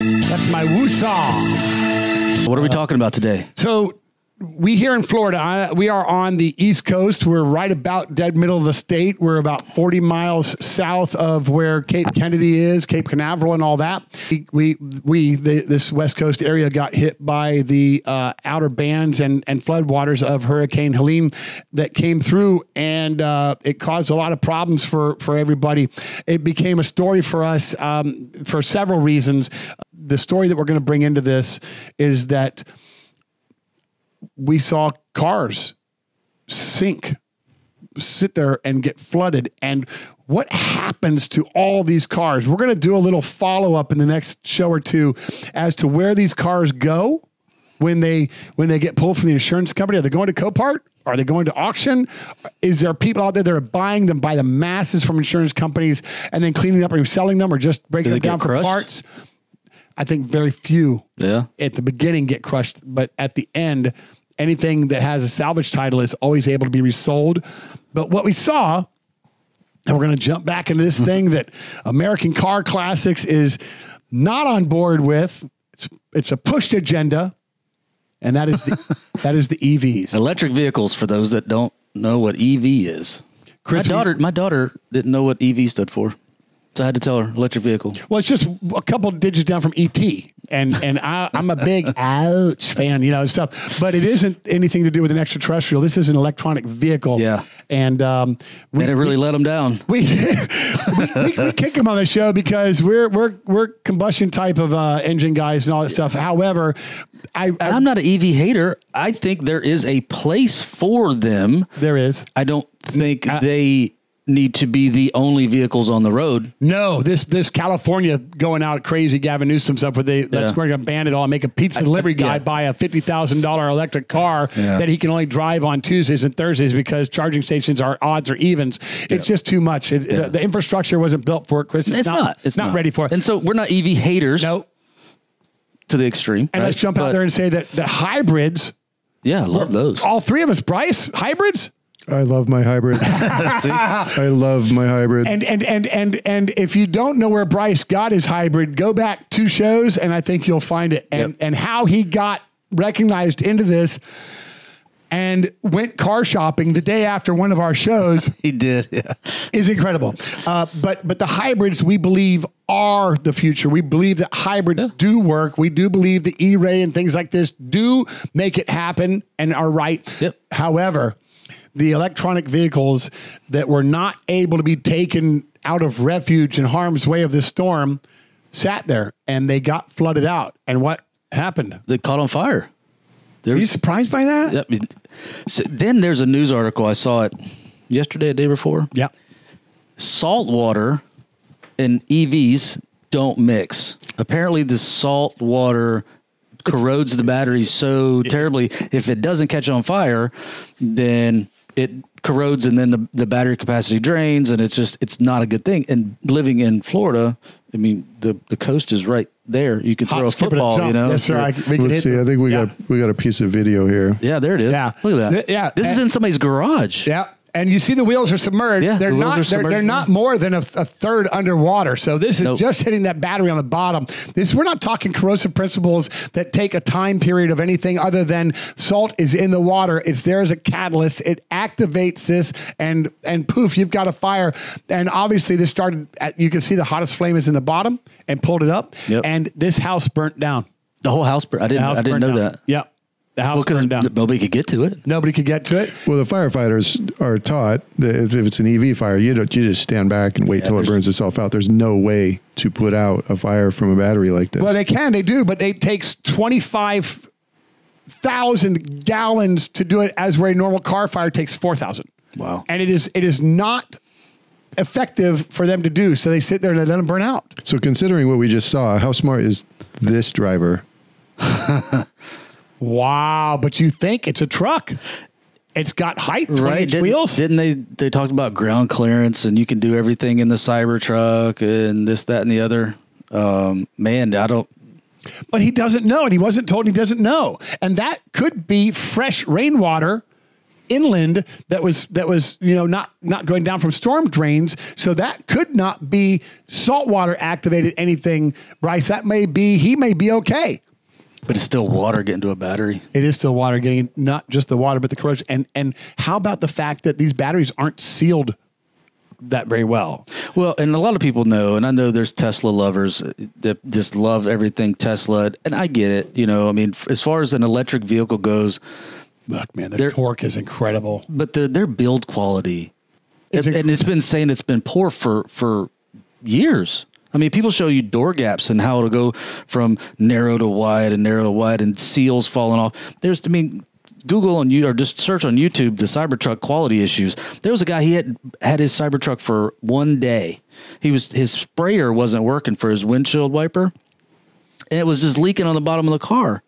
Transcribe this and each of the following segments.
That's my woo song. What are we talking about today? So we here in Florida, we are on the East Coast. We're right about dead middle of the state. We're about 40 miles south of where Cape Kennedy is, Cape Canaveral, and all that. We, we, we the, this West Coast area got hit by the uh, outer bands and, and floodwaters of Hurricane Helene that came through, and uh, it caused a lot of problems for, for everybody. It became a story for us um, for several reasons. The story that we're going to bring into this is that we saw cars sink, sit there and get flooded. And what happens to all these cars? We're going to do a little follow up in the next show or two as to where these cars go when they when they get pulled from the insurance company. Are they going to Copart? Are they going to auction? Is there people out there that are buying them by the masses from insurance companies and then cleaning up and selling them, or just breaking them down for parts? I think very few Yeah. at the beginning get crushed, but at the end, anything that has a salvage title is always able to be resold. But what we saw, and we're going to jump back into this thing that American Car Classics is not on board with. It's, it's a pushed agenda, and that is the, that is the EVs. Electric vehicles, for those that don't know what EV is. Chris, my daughter, my daughter didn't know what EV stood for, so I had to tell her electric vehicle. Well, it's just a couple digits down from ET, and and I, I'm a big ouch fan, you know, stuff. But it isn't anything to do with an extraterrestrial. This is an electronic vehicle. Yeah. and um, we, And it really let them down. we, we, we, we kick them on the show because we're we're we're combustion type of uh, engine guys and all that stuff. However, I, I I'm not an EV hater. I think there is a place for them. there is I don't think Uh, they need to be the only vehicles on the road. no this this California going out crazy Gavin Newsom stuff where they that's Yeah. we're gonna ban it all and make a pizza delivery guy yeah. buy a fifty thousand dollar electric car Yeah. that he can only drive on Tuesdays and Thursdays because charging stations are odds or evens. It's just too much. It, the, the infrastructure wasn't built for it, Chris. It's, not. It's not, ready for it. And so we're not EV haters no. to the extreme. And right? let's jump out there and say that the hybrids, Yeah, I love those. all three of us, Bryce, hybrids. I love my hybrid. I love my hybrid. And and and and and if you don't know where Bryce got his hybrid, go back two shows and I think you'll find it. And Yep. and how he got recognized into this and went car shopping the day after one of our shows He did. Yeah. is incredible. Uh, but but the hybrids we believe are the future. We believe that hybrids do work. We do believe the E-Ray and things like this do make it happen and are right. Yep. However, the electronic vehicles that were not able to be taken out of refuge in harm's way of this storm sat there and they got flooded out. And what happened? They caught on fire. Are you surprised by that? Yep. So then there's a news article I saw it yesterday, a day before. Yeah. Salt water and EVs don't mix. Apparently, the salt water corrodes the battery so terribly. If it doesn't catch on fire, then it corrodes and then the, the battery capacity drains and it's just it's not a good thing. And living in Florida, I mean the the coast is right there. You could throw a Hop, skip, and football, jump. you know. Yes, sir. I, we can Let's hit see. I think we yeah. got we got a piece of video here. Yeah, there it is. Yeah. Look at that. Th- yeah. This is in somebody's garage. Yeah. And you see the wheels are submerged. Yeah, they're the not. They're, they're not more than a, a third underwater. So this is Nope. just hitting that battery on the bottom. This we're not talking corrosive principles that take a time period of anything other than salt is in the water. It's there as a catalyst. It activates this, and and poof, you've got a fire. And obviously, this started. At, you can see the hottest flame is in the bottom, and pulled it up. Yep. And this house burnt down. The whole house. bur- I didn't. I didn't know down. that. Yeah. The house Well, burned down. nobody could get to it. Nobody could get to it. Well, the firefighters are taught that if if it's an EV fire, you don't you just stand back and wait till it there's- burns itself out. There's no way to put out a fire from a battery like this. Well, they can, they do, but it takes 25,000 gallons to do it as where a normal car fire takes 4,000. Wow. And it is it is not effective for them to do. So they sit there and they let them burn out. so considering what we just saw, how smart is this driver? Wow, but you think it's a truck. It's got height, Right? Didn't, wheels. didn't they? They talked about ground clearance, and you can do everything in the Cybertruck, and this, that, and the other. Um, man, I don't. but he doesn't know, and he wasn't told he doesn't know. And that could be fresh rainwater inland that was that was you know not not going down from storm drains. So that could not be saltwater activated anything, Bryce. That may be he may be okay. But it's still water getting to a battery. It is still water getting not just the water, but the corrosion. And and how about the fact that these batteries aren't sealed that very well? Well, and a lot of people know, and I know there's Tesla lovers that just love everything Tesla, and I get it. You know, I mean, as far as an electric vehicle goes, Look, man, the They're- torque is incredible. but the, their build quality, It's and, and it's been saying it's been poor for for years. I mean, people show you door gaps and how it'll go from narrow to wide and narrow to wide, and seals falling off. There's, I mean, Google on you or just search on YouTube the Cybertruck quality issues. There was a guy he had had his Cybertruck for one day. He was his sprayer wasn't working for his windshield wiper, and it was just leaking on the bottom of the car.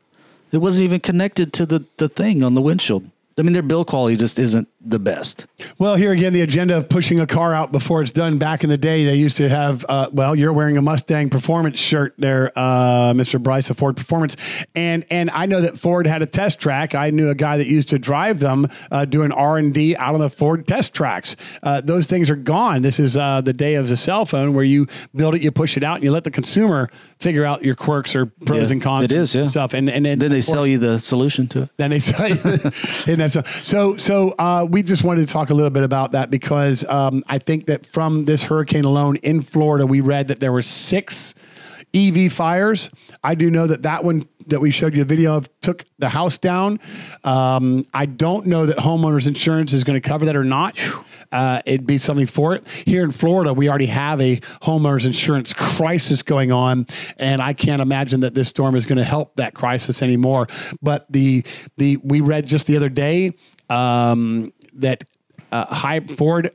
It wasn't even connected to the the thing on the windshield. I mean, their build quality just isn't the best. Well, here again, the agenda of pushing a car out before it's done. Back in the day, they used to have. Uh, well, you're wearing a Mustang Performance shirt there, uh, Mr. Bryce of Ford Performance, and and I know that Ford had a test track. I knew a guy that used to drive them, uh, doing R and D out on the Ford test tracks. Uh, those things are gone. This is uh, the day of the cell phone, where you build it, you push it out, and you let the consumer figure out your quirks or pros Yeah, and cons. it is, and yeah. stuff, and and, and Then they course- sell you the solution to it. then they say, and that's so. So uh, we just wanted to talk a little bit about that because um, I think that from this hurricane alone in Florida, we read that there were six EV fires. I do know that that one that we showed you a video of took the house down. Um, I don't know that homeowners insurance is going to cover that or not. Uh, it'd be something for it. Here in Florida, we already have a homeowners insurance crisis going on, and I can't imagine that this storm is going to help that crisis anymore. But the the we read just the other day um, that uh, High Ford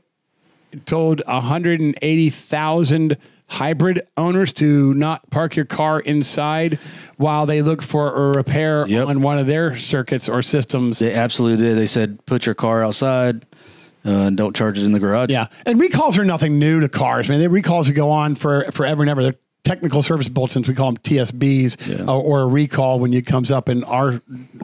told 180,000 hybrid owners to not park your car inside while they look for a repair Yep. on one of their circuits or systems. They absolutely did. They said put your car outside uh, and don't charge it in the garage. Yeah, and recalls are nothing new to cars. Man, the recalls would go on for forever and ever. They're technical service bulletins. We call them TSBs, Yeah. or, or a recall when it comes up. And our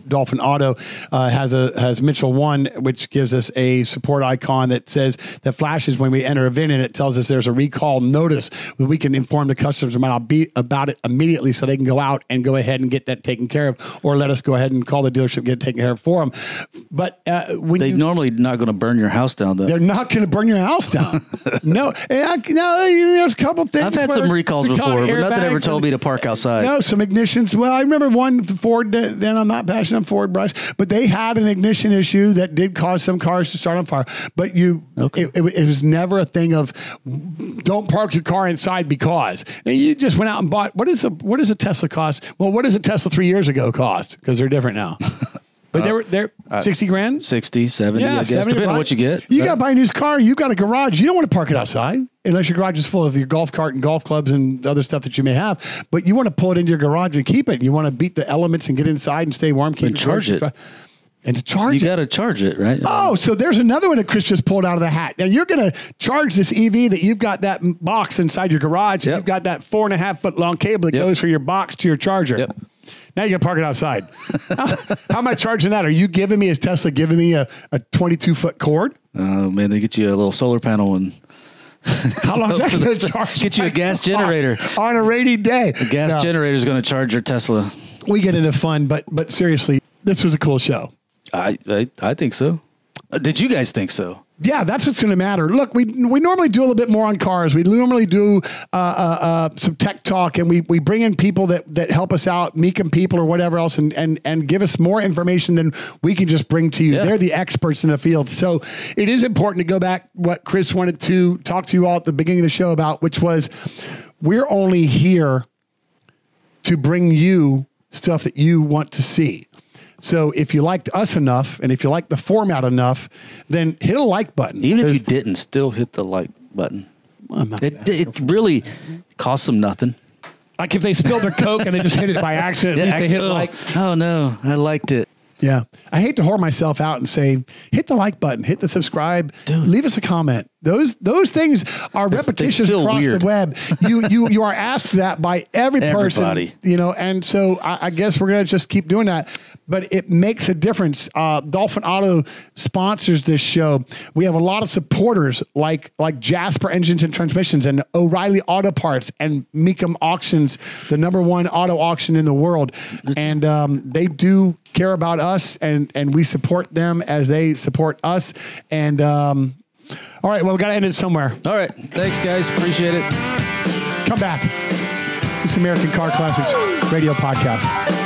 Dolphin Auto uh, has a has Mitchell One, which gives us a support icon that says that flashes when we enter a VIN, and it tells us there's a recall notice that we can inform the customers about be about it immediately, so they can go out and go ahead and get that taken care of, or let us go ahead and call the dealership get it taken care of for them. But uh, when They you normally not going to burn your house down though. they're not going to burn your house down. no, I, no. There's a couple things. I've had some recalls call before, but nothing ever told and- me to park outside. No, some ignitions. Well, I remember one Ford. Then I'm not passionate on Ford brush, but they had an ignition issue that did cause some cars to start on fire. But you, Okay. it, it, it was never a thing of don't park your car inside because and you just went out and bought. What is a what does a Tesla cost? Well, what does a Tesla three years ago cost? Because they're different now. But they uh, were they're uh, sixty grand. 60, 70, I guess, 70, depending on what you get. You Right. got to uh, buy a new car. You got a garage. You don't want to park it outside unless your garage is full of your golf cart and golf clubs and other stuff that you may have. But you want to pull it into your garage and keep it. You want to beat the elements and get inside and stay warm. Keep And your charge garage it. dry. And to charge You it. got to charge it, right? Oh, so there's another one that Chris just pulled out of the hat. Now you're going to charge this EV that you've got that box inside your garage. And Yep. you've got that four and a half foot long cable that Yep. goes from your box to your charger. Yep. Now you're going to park it outside. how, how am I charging that? Are you giving me, is Tesla giving me a, a 22 foot cord? Oh, man, they get you a little solar panel and How long is that going to charge? Get you a gas generator. on a rainy day. The gas No, generator is going to charge your Tesla. We get into fun, but but seriously, this was a cool show. I, I, I think so. Did you guys think so? Yeah, that's what's going to matter. Look, we we normally do a little bit more on cars. We normally do uh, uh, uh, some tech talk, and we we bring in people that that help us out, Mecum people or whatever else, and and and give us more information than we can just bring to you. Yeah. They're the experts in the field, so it is important to go back what Chris wanted to talk to you all at the beginning of the show about, which was we're only here to bring you stuff that you want to see. So if you liked us enough and if you like the format enough, then hit a like button. Even if you didn't, still hit the like button. It, it really costs them nothing. like if they spilled their coke and they just hit it by accident, at least they hit oh, like. oh no, I liked it. Yeah, I hate to whore myself out and say hit the like button, hit the subscribe, Dude. leave us a comment. Those those things are repetitious across weird. the web. You you you are asked that by every person, Everybody. you know, and so I, I guess we're gonna just keep doing that. But it makes a difference. Uh, Dolphin Auto sponsors this show. We have a lot of supporters like like Jasper Engines and Transmissions and O'Reilly Auto Parts and Mecum Auctions, the number one auto auction in the world, and um, they do care about us and and we support them as they support us. And um, all right, well, we got to end it somewhere. All right. Thanks, guys. Appreciate it. Come back. This is American Car Classics Radio Podcast.